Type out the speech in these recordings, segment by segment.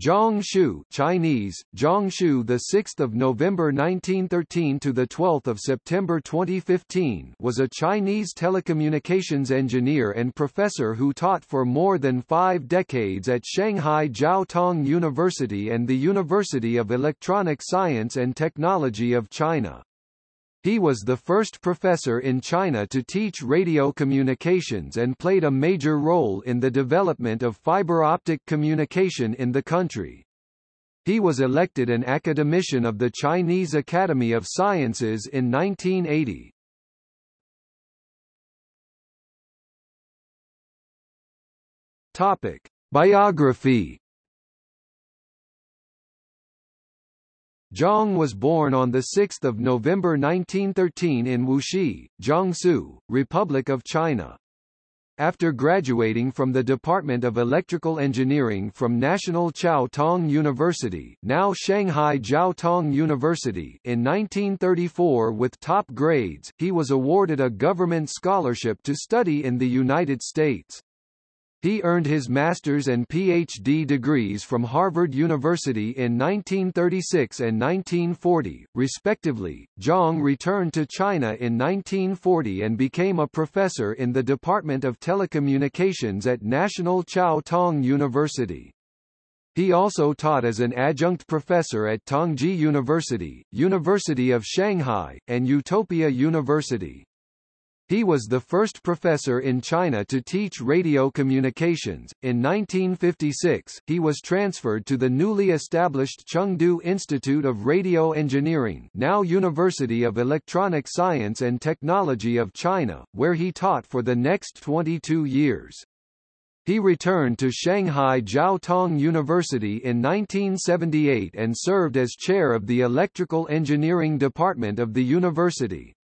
Zhang Xu Chinese, Zhang Shu the 6th of November 1913 to the 12th of September 2015 was a Chinese telecommunications engineer and professor who taught for more than five decades at Shanghai Jiao Tong University and the University of Electronic Science and Technology of China. He was the first professor in China to teach radio communications and played a major role in the development of fiber optic communication in the country. He was elected an academician of the Chinese Academy of Sciences in 1980. Topic: Biography Zhang was born on 6 November 1913 in Wuxi, Jiangsu, Republic of China. After graduating from the Department of Electrical Engineering from National Chiao Tong University now Shanghai Jiao Tong University in 1934 with top grades, he was awarded a government scholarship to study in the United States. He earned his master's and PhD degrees from Harvard University in 1936 and 1940, respectively. Zhang returned to China in 1940 and became a professor in the Department of Telecommunications at National Chiao Tong University. He also taught as an adjunct professor at Tongji University, University of Shanghai, and Utopia University. He was the first professor in China to teach radio communications. In 1956, he was transferred to the newly established Chengdu Institute of Radio Engineering, now University of Electronic Science and Technology of China, where he taught for the next 22 years. He returned to Shanghai Jiao Tong University in 1978 and served as chair of the Electrical Engineering Department of the university.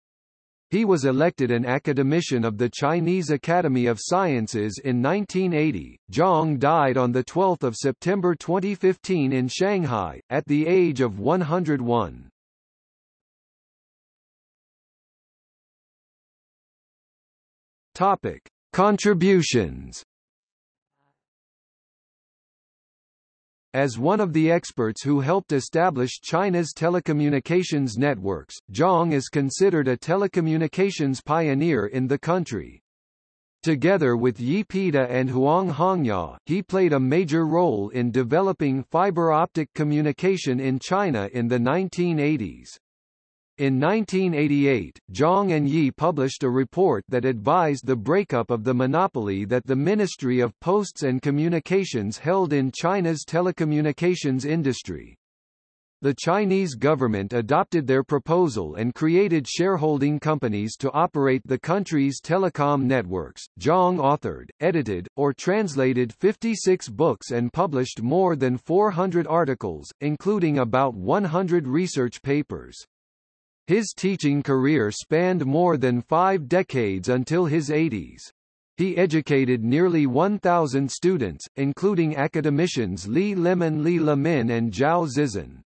He was elected an academician of the Chinese Academy of Sciences in 1980. Zhang died on 12 September 2015 in Shanghai, at the age of 101. Topic. Contributions As one of the experts who helped establish China's telecommunications networks, Zhang is considered a telecommunications pioneer in the country. Together with Ye Peida and Huang Hongjia, he played a major role in developing fiber optic communication in China in the 1980s. In 1988, Zhang and Ye published a report that advised the breakup of the monopoly that the Ministry of Posts and Communications held in China's telecommunications industry. The Chinese government adopted their proposal and created shareholding companies to operate the country's telecom networks. Zhang authored, edited, or translated 56 books and published more than 400 articles, including about 100 research papers. His teaching career spanned more than five decades until his 80s. He educated nearly 1,000 students, including academicians Li Lemin Li Lemin and Zhao Zizhen.